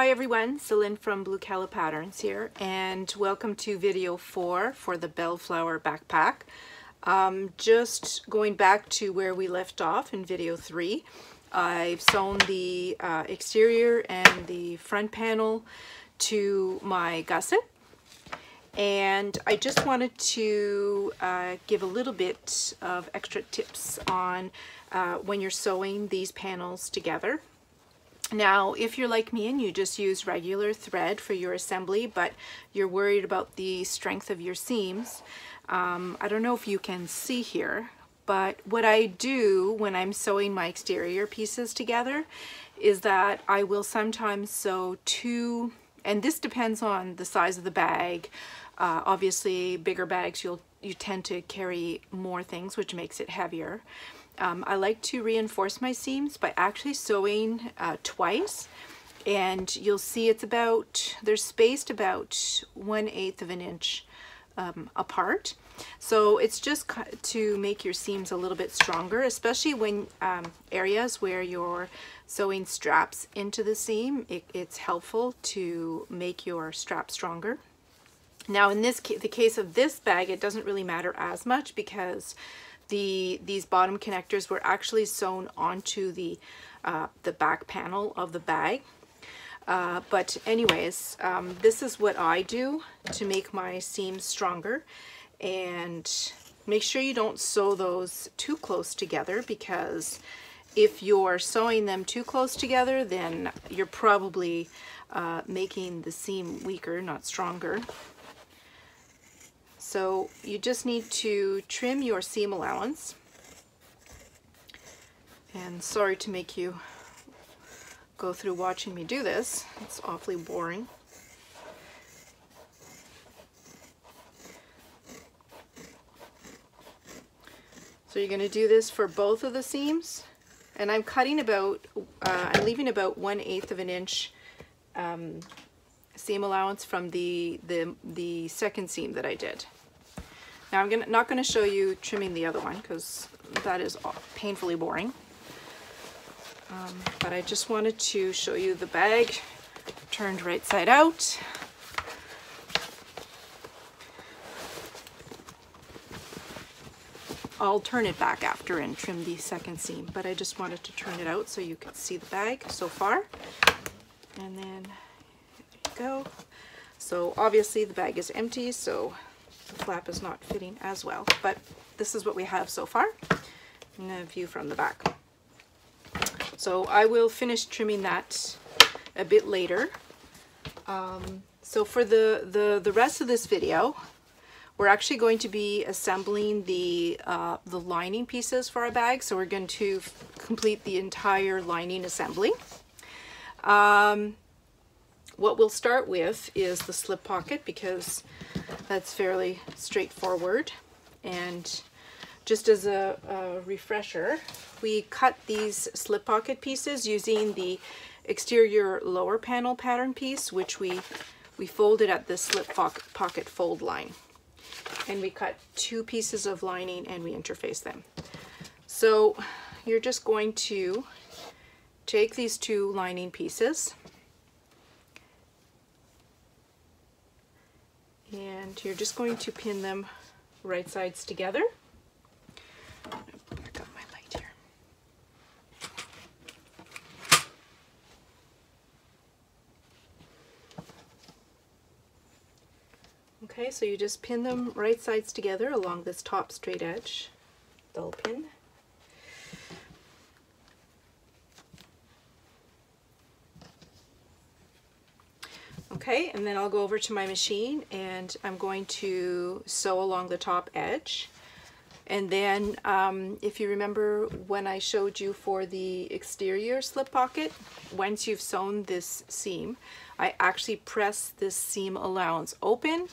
Hi everyone, Celine from Blue Calla Patterns here and welcome to video 4 for the Bellflower backpack. Um, just going back to where we left off in video 3, I've sewn the uh, exterior and the front panel to my gusset and I just wanted to uh, give a little bit of extra tips on uh, when you're sewing these panels together. Now, if you're like me and you just use regular thread for your assembly, but you're worried about the strength of your seams, um, I don't know if you can see here, but what I do when I'm sewing my exterior pieces together is that I will sometimes sew two, and this depends on the size of the bag. Uh, obviously, bigger bags, you'll you tend to carry more things, which makes it heavier. Um, I like to reinforce my seams by actually sewing uh, twice and you'll see it's about, they're spaced about one eighth of an inch um, apart. So it's just to make your seams a little bit stronger, especially when um, areas where you're sewing straps into the seam, it, it's helpful to make your strap stronger. Now in this the case of this bag, it doesn't really matter as much because the these bottom connectors were actually sewn onto the uh, the back panel of the bag. Uh, but anyways, um, this is what I do to make my seams stronger. And make sure you don't sew those too close together because if you're sewing them too close together, then you're probably uh, making the seam weaker, not stronger. So you just need to trim your seam allowance. And sorry to make you go through watching me do this. It's awfully boring. So you're going to do this for both of the seams. And I'm cutting about, uh, I'm leaving about one eighth of an inch um, seam allowance from the, the, the second seam that I did. Now I'm gonna, not going to show you trimming the other one because that is painfully boring. Um, but I just wanted to show you the bag turned right side out. I'll turn it back after and trim the second seam, but I just wanted to turn it out so you could see the bag so far. And then, there you go. So obviously the bag is empty, so the flap is not fitting as well, but this is what we have so far a view from the back. So I will finish trimming that a bit later. Um, so for the, the, the rest of this video, we're actually going to be assembling the, uh, the lining pieces for our bag. So we're going to complete the entire lining assembly. Um, what we'll start with is the slip pocket because that's fairly straightforward. And just as a, a refresher, we cut these slip pocket pieces using the exterior lower panel pattern piece, which we, we folded at the slip pocket fold line. And we cut two pieces of lining and we interface them. So you're just going to take these two lining pieces and you're just going to pin them right sides together. Okay, so you just pin them right sides together along this top straight edge, dull pin. And then I'll go over to my machine and I'm going to sew along the top edge. And then um, if you remember when I showed you for the exterior slip pocket, once you've sewn this seam, I actually press this seam allowance open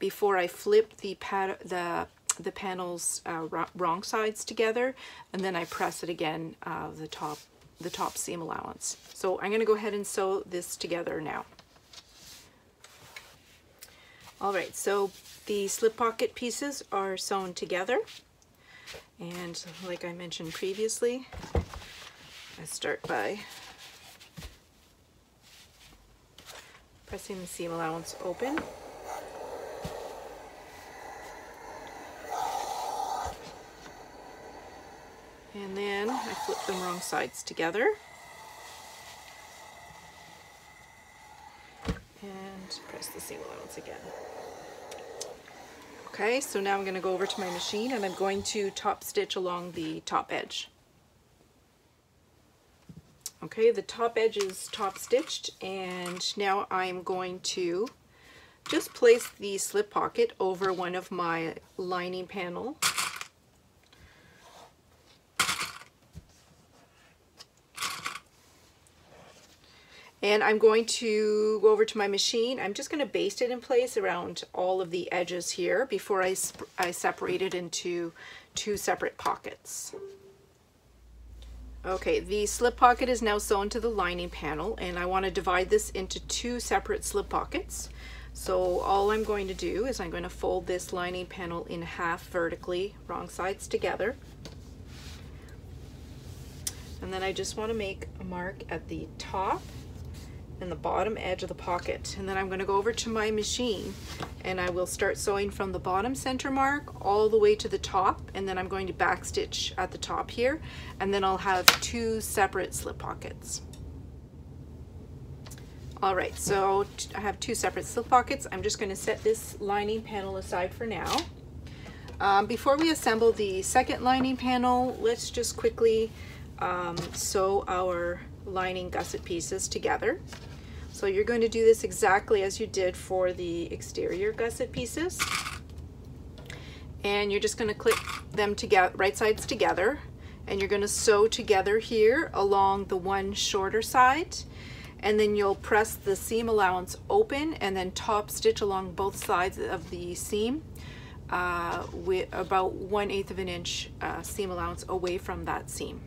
before I flip the, the, the panels uh, wrong sides together and then I press it again, uh, the, top, the top seam allowance. So I'm going to go ahead and sew this together now. All right, so the slip pocket pieces are sewn together. And like I mentioned previously, I start by pressing the seam allowance open. And then I flip them wrong sides together. Press the seam allowance again. Okay, so now I'm going to go over to my machine and I'm going to top stitch along the top edge. Okay, the top edge is top stitched and now I'm going to just place the slip pocket over one of my lining panel And I'm going to go over to my machine. I'm just going to baste it in place around all of the edges here before I, I separate it into two separate pockets. Okay, the slip pocket is now sewn to the lining panel and I want to divide this into two separate slip pockets. So all I'm going to do is I'm going to fold this lining panel in half vertically, wrong sides together. And then I just want to make a mark at the top and the bottom edge of the pocket. And then I'm gonna go over to my machine and I will start sewing from the bottom center mark all the way to the top. And then I'm going to back stitch at the top here. And then I'll have two separate slip pockets. All right, so I have two separate slip pockets. I'm just gonna set this lining panel aside for now. Um, before we assemble the second lining panel, let's just quickly um, sew our lining gusset pieces together. So you're going to do this exactly as you did for the exterior gusset pieces. And you're just going to clip them together, right sides together. And you're going to sew together here along the one shorter side. And then you'll press the seam allowance open and then top stitch along both sides of the seam uh, with about one eighth of an inch uh, seam allowance away from that seam.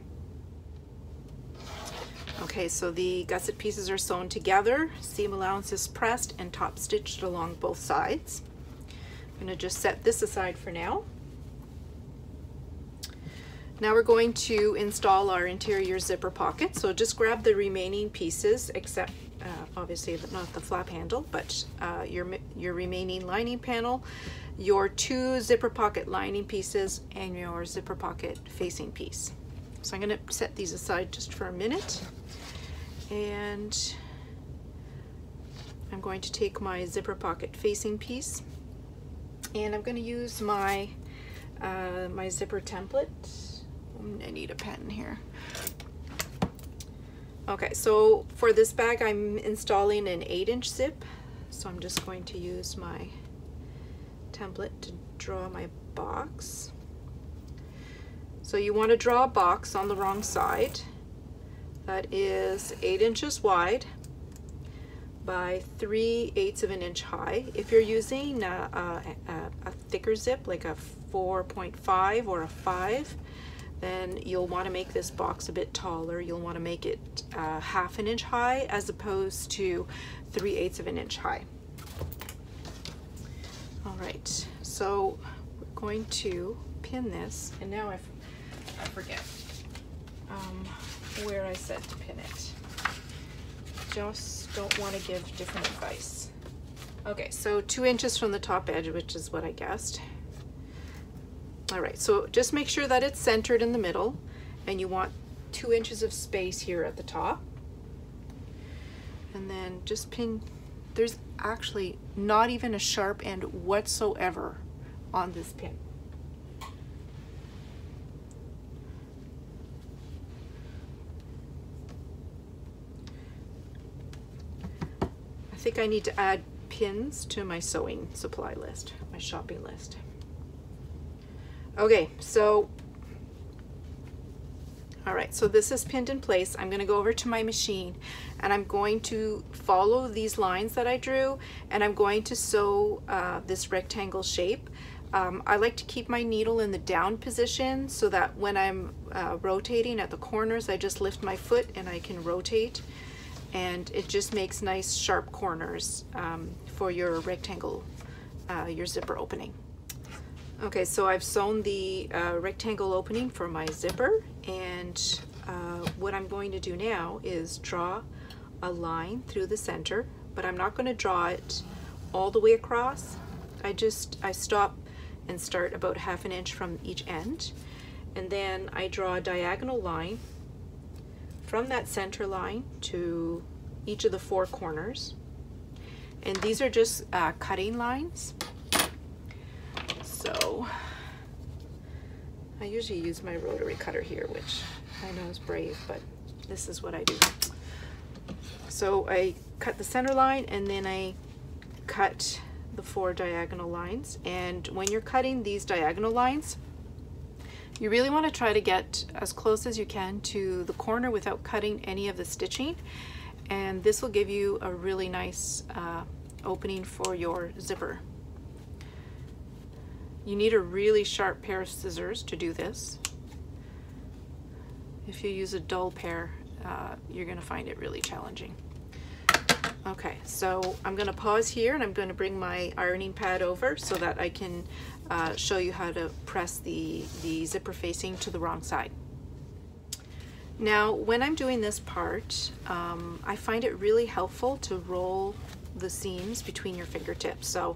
Okay, so the gusset pieces are sewn together, seam allowance is pressed and top stitched along both sides. I'm gonna just set this aside for now. Now we're going to install our interior zipper pocket. So just grab the remaining pieces, except uh, obviously not the flap handle, but uh, your, your remaining lining panel, your two zipper pocket lining pieces, and your zipper pocket facing piece. So I'm gonna set these aside just for a minute. And I'm going to take my zipper pocket facing piece and I'm going to use my uh, my zipper template. I need a pen here. Okay, so for this bag I'm installing an 8 inch zip. So I'm just going to use my template to draw my box. So you want to draw a box on the wrong side that is eight inches wide by 3 eighths of an inch high. If you're using a, a, a thicker zip, like a 4.5 or a 5, then you'll want to make this box a bit taller. You'll want to make it uh, half an inch high as opposed to 3 eighths of an inch high. All right, so we're going to pin this, and now I, I forget. Um, where I said to pin it. Just don't want to give different advice. Okay, so two inches from the top edge, which is what I guessed. All right, so just make sure that it's centered in the middle and you want two inches of space here at the top. And then just pin, there's actually not even a sharp end whatsoever on this pin. Think I need to add pins to my sewing supply list, my shopping list. Okay, so, all right, so this is pinned in place. I'm gonna go over to my machine and I'm going to follow these lines that I drew and I'm going to sew uh, this rectangle shape. Um, I like to keep my needle in the down position so that when I'm uh, rotating at the corners, I just lift my foot and I can rotate and it just makes nice sharp corners um, for your rectangle, uh, your zipper opening. Okay, so I've sewn the uh, rectangle opening for my zipper and uh, what I'm going to do now is draw a line through the center but I'm not going to draw it all the way across. I just, I stop and start about half an inch from each end. And then I draw a diagonal line from that center line to each of the four corners. And these are just uh, cutting lines. So I usually use my rotary cutter here, which I know is brave, but this is what I do. So I cut the center line and then I cut the four diagonal lines. And when you're cutting these diagonal lines, you really want to try to get as close as you can to the corner without cutting any of the stitching. And this will give you a really nice uh, opening for your zipper. You need a really sharp pair of scissors to do this. If you use a dull pair, uh, you're going to find it really challenging. Okay, so I'm going to pause here and I'm going to bring my ironing pad over so that I can uh, show you how to press the, the zipper facing to the wrong side. Now, when I'm doing this part, um, I find it really helpful to roll the seams between your fingertips. So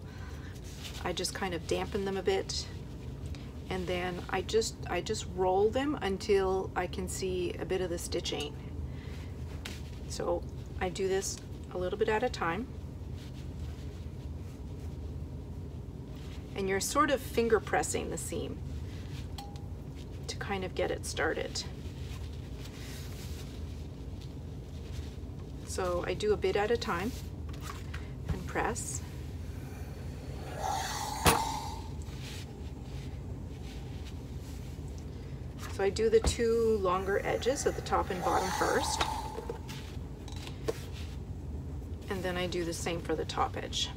I just kind of dampen them a bit and then I just I just roll them until I can see a bit of the stitching. So I do this a little bit at a time. And you're sort of finger pressing the seam to kind of get it started. So I do a bit at a time and press. So I do the two longer edges at the top and bottom first. And then I do the same for the top edge.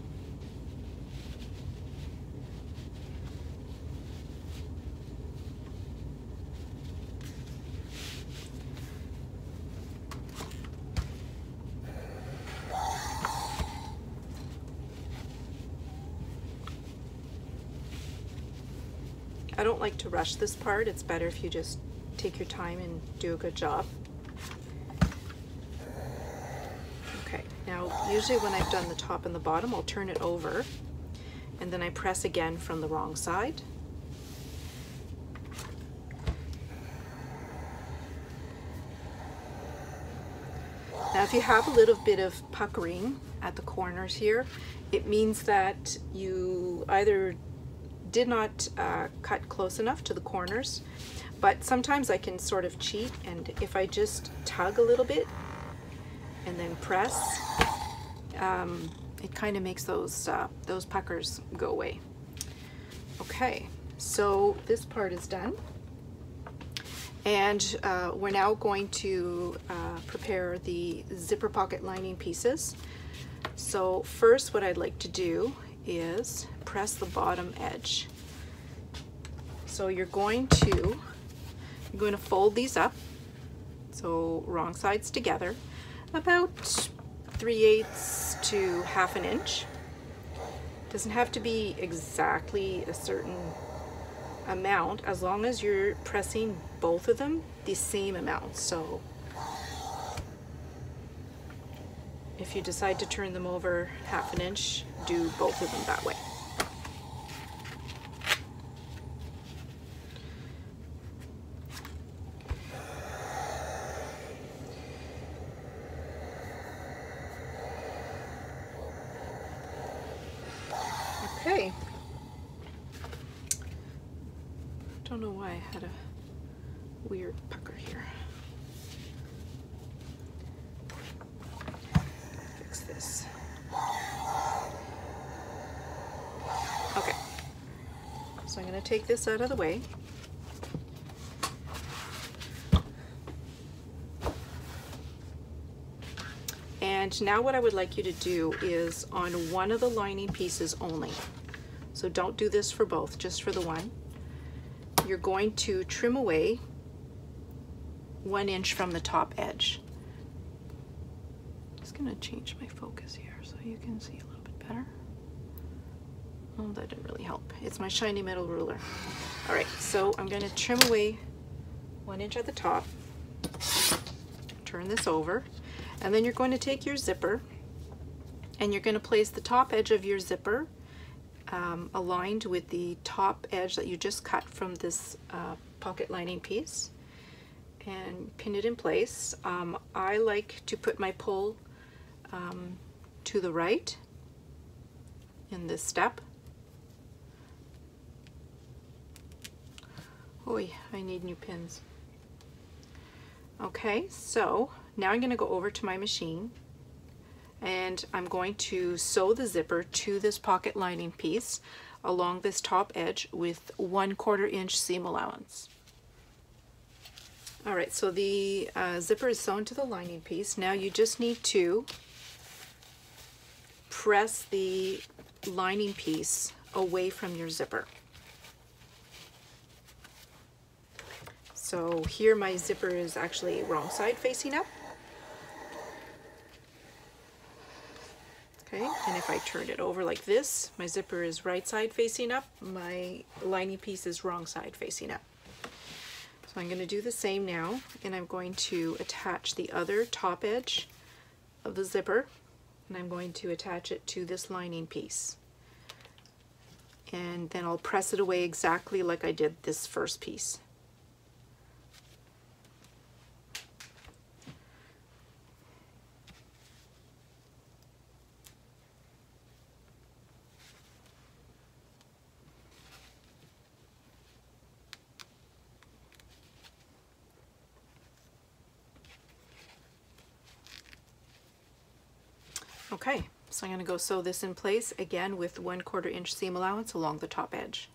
I don't like to rush this part. It's better if you just take your time and do a good job. Okay, now usually when I've done the top and the bottom, I'll turn it over and then I press again from the wrong side. Now if you have a little bit of puckering at the corners here, it means that you either did not uh, cut close enough to the corners, but sometimes I can sort of cheat and if I just tug a little bit and then press, um, it kind of makes those, uh, those puckers go away. Okay, so this part is done. And uh, we're now going to uh, prepare the zipper pocket lining pieces. So first what I'd like to do is press the bottom edge. So you're going to, you're going to fold these up, so wrong sides together, about 3 eighths to half an inch. Doesn't have to be exactly a certain amount as long as you're pressing both of them the same amount. So if you decide to turn them over half an inch, do both of them that way. Okay. Don't know why I had a weird pucker here. Fix this. Okay. So I'm going to take this out of the way. And now what I would like you to do is on one of the lining pieces only. So don't do this for both, just for the one. You're going to trim away one inch from the top edge. Just gonna change my focus here so you can see a little bit better. Oh, that didn't really help. It's my shiny metal ruler. All right, so I'm gonna trim away one inch at the top, turn this over, and then you're going to take your zipper and you're going to place the top edge of your zipper um, aligned with the top edge that you just cut from this uh, pocket lining piece and pin it in place. Um, I like to put my pull um, to the right in this step. Oi, I need new pins. Okay, so now I'm going to go over to my machine and I'm going to sew the zipper to this pocket lining piece along this top edge with one quarter inch seam allowance. All right, so the uh, zipper is sewn to the lining piece. Now you just need to press the lining piece away from your zipper. So here my zipper is actually wrong side facing up. Okay, and if I turn it over like this, my zipper is right side facing up, my lining piece is wrong side facing up. So I'm going to do the same now, and I'm going to attach the other top edge of the zipper, and I'm going to attach it to this lining piece. And then I'll press it away exactly like I did this first piece. Okay, so I'm going to go sew this in place again with one quarter inch seam allowance along the top edge.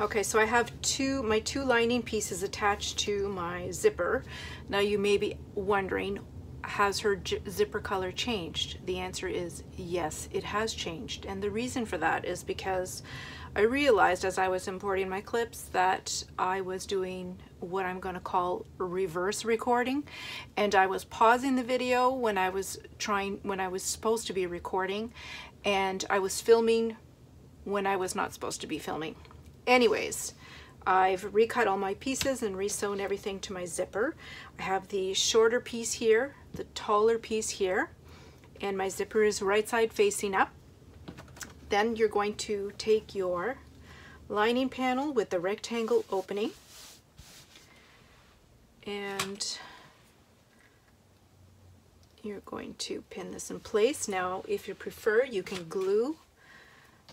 Okay, so I have two, my two lining pieces attached to my zipper. Now you may be wondering, has her zipper color changed? The answer is yes, it has changed. And the reason for that is because I realized as I was importing my clips that I was doing what I'm going to call reverse recording and I was pausing the video when I was trying when I was supposed to be recording and I was filming when I was not supposed to be filming. Anyways, I've recut all my pieces and resewn everything to my zipper. I have the shorter piece here, the taller piece here, and my zipper is right side facing up then you're going to take your lining panel with the rectangle opening and you're going to pin this in place. Now, if you prefer, you can glue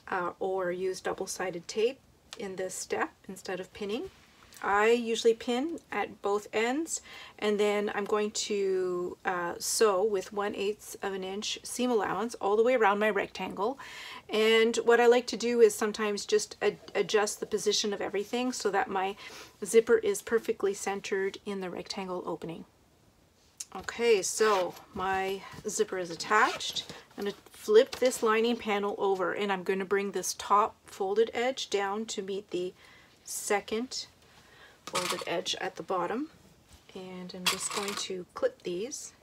uh, or use double-sided tape in this step instead of pinning. I usually pin at both ends and then I'm going to uh, sew with 1 8 of an inch seam allowance all the way around my rectangle and what I like to do is sometimes just ad adjust the position of everything so that my zipper is perfectly centered in the rectangle opening. Okay, so my zipper is attached. I'm going to flip this lining panel over and I'm going to bring this top folded edge down to meet the second folded edge at the bottom and I'm just going to clip these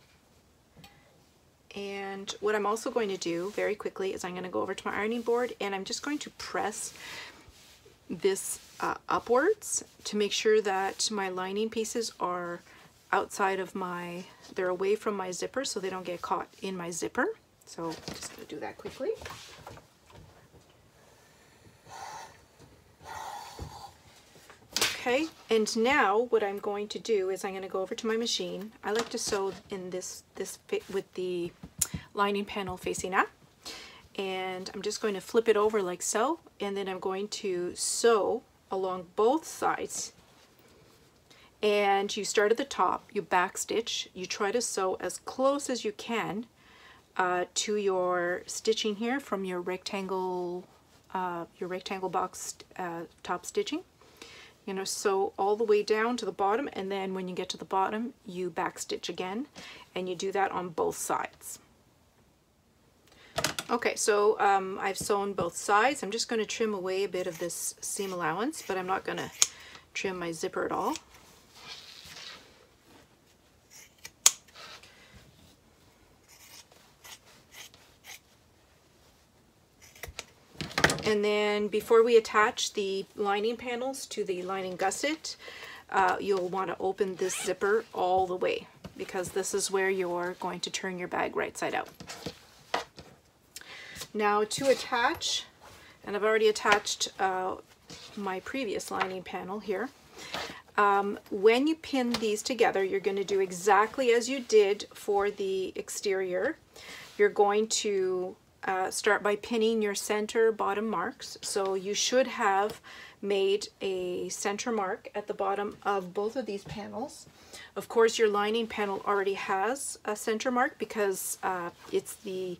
and what I'm also going to do very quickly is I'm going to go over to my ironing board and I'm just going to press this uh, upwards to make sure that my lining pieces are outside of my, they're away from my zipper so they don't get caught in my zipper. So I'm just going to do that quickly. Okay, and now what I'm going to do is I'm going to go over to my machine. I like to sew in this, this fit with the lining panel facing up. And I'm just going to flip it over like so, and then I'm going to sew along both sides. And you start at the top, you back stitch, you try to sew as close as you can uh, to your stitching here from your rectangle, uh, your rectangle box uh, top stitching you know sew all the way down to the bottom and then when you get to the bottom you back stitch again and you do that on both sides. Okay so um, I've sewn both sides. I'm just going to trim away a bit of this seam allowance but I'm not going to trim my zipper at all And then before we attach the lining panels to the lining gusset, uh, you'll want to open this zipper all the way because this is where you're going to turn your bag right side out. Now to attach, and I've already attached uh, my previous lining panel here. Um, when you pin these together, you're going to do exactly as you did for the exterior. You're going to uh, start by pinning your center bottom marks. So you should have made a center mark at the bottom of both of these panels. Of course, your lining panel already has a center mark because uh, it's the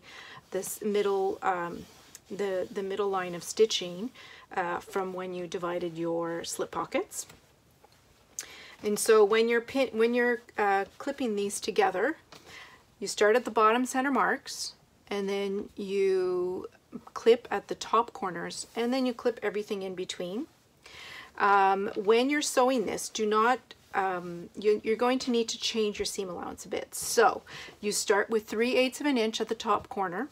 this middle um, the the middle line of stitching uh, from when you divided your slip pockets. And so when you're pin when you're uh, clipping these together, you start at the bottom center marks and then you clip at the top corners and then you clip everything in between. Um, when you're sewing this, do not, um, you, you're going to need to change your seam allowance a bit. So you start with 3 eighths of an inch at the top corner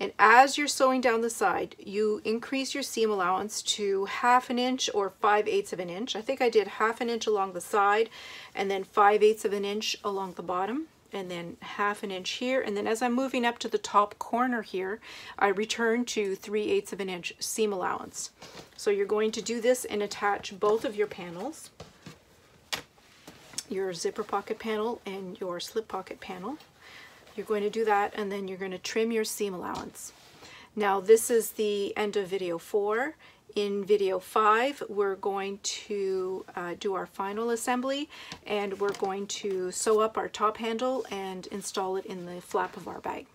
and as you're sewing down the side, you increase your seam allowance to half an inch or 5 eighths of an inch. I think I did half an inch along the side and then 5 eighths of an inch along the bottom and then half an inch here. And then as I'm moving up to the top corner here, I return to 3 eighths of an inch seam allowance. So you're going to do this and attach both of your panels, your zipper pocket panel and your slip pocket panel. You're going to do that and then you're going to trim your seam allowance. Now this is the end of video four. In video five, we're going to uh, do our final assembly and we're going to sew up our top handle and install it in the flap of our bag.